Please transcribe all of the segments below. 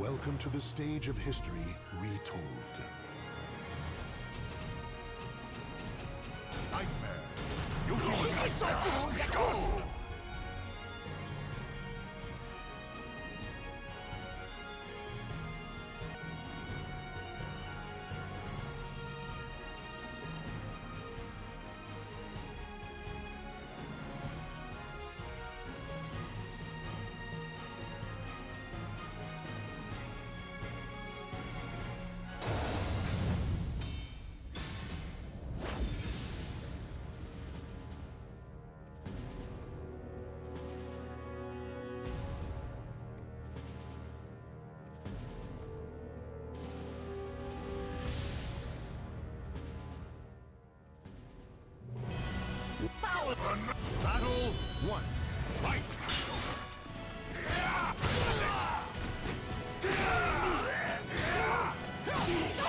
Welcome to the stage of history retold. Nightmare. Yoshi Battle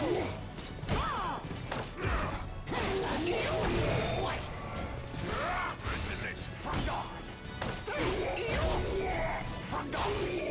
This is it from dawn. From dawn.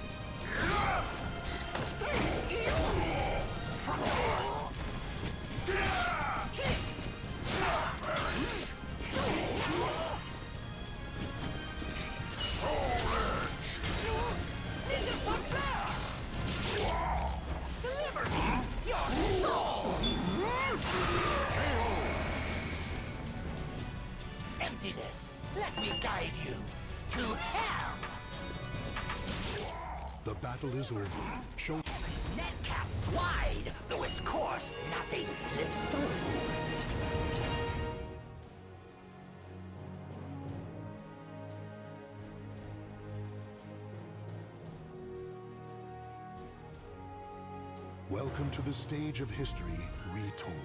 Emptiness. Let me guide you to hell. The battle is over. Show Its net casts wide, though its course nothing slips through. Welcome to the stage of history retold.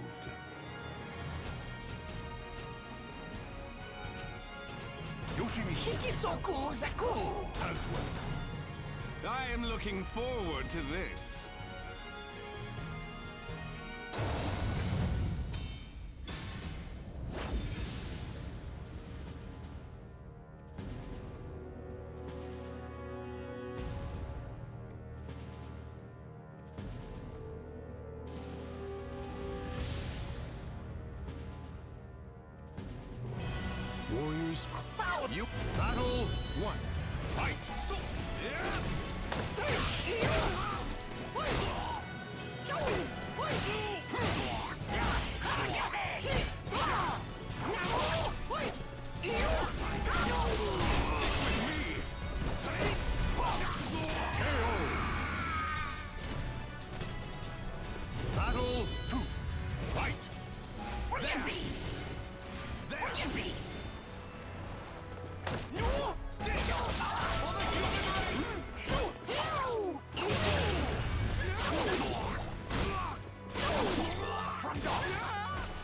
Shikisoku Zaku! as well. I am looking forward to this. Warriors You battle one. Fight! Battle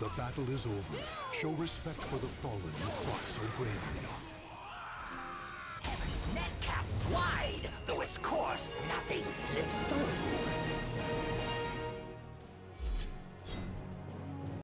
The battle is over. Show respect for the fallen who fought so bravely. Heaven's net casts wide, though its course nothing slips through.